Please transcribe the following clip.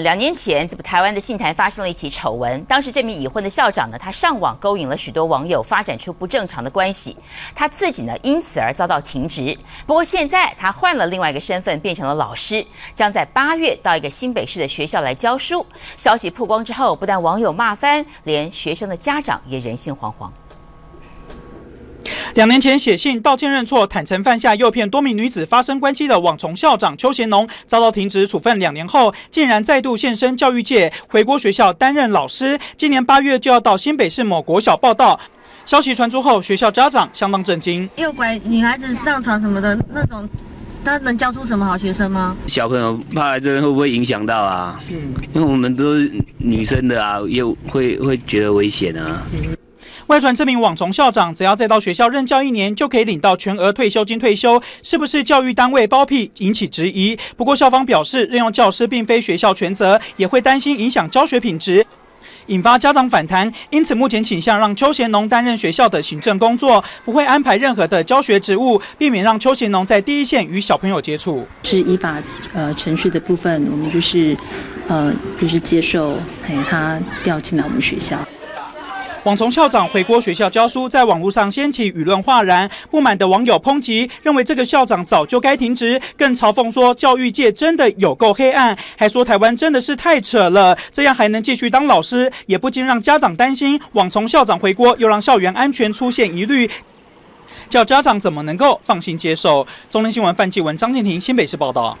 两年前，这不台湾的信坛发生了一起丑闻。当时这名已婚的校长呢，他上网勾引了许多网友，发展出不正常的关系。他自己呢，因此而遭到停职。不过现在他换了另外一个身份，变成了老师，将在八月到一个新北市的学校来教书。消息曝光之后，不但网友骂翻，连学生的家长也人心惶惶。两年前写信道歉认错，坦诚犯下诱骗多名女子发生关系的网虫校长邱贤农，遭到停职处分两年后，竟然再度现身教育界，回国学校担任老师。今年八月就要到新北市某国小报道。消息传出后，学校家长相当震惊。诱拐女孩子上床什么的那种，他能教出什么好学生吗？小朋友怕来这边会不会影响到啊？嗯，因为我们都是女生的啊，又会会觉得危险啊。外传这名网虫校长，只要再到学校任教一年，就可以领到全额退休金。退休是不是教育单位包庇，引起质疑。不过校方表示，任用教师并非学校全责，也会担心影响教学品质，引发家长反弹。因此，目前倾向让邱贤农担任学校的行政工作，不会安排任何的教学职务，避免让邱贤农在第一线与小朋友接触。是依法呃程序的部分，我们就是呃就是接受，哎他调进来我们学校。网虫校长回国学校教书，在网络上掀起舆论哗然，不满的网友抨击，认为这个校长早就该停职，更嘲讽说教育界真的有够黑暗，还说台湾真的是太扯了，这样还能继续当老师，也不禁让家长担心，网虫校长回国又让校园安全出现疑虑，叫家长怎么能够放心接受？中联新闻范继文、张建庭新北市报道。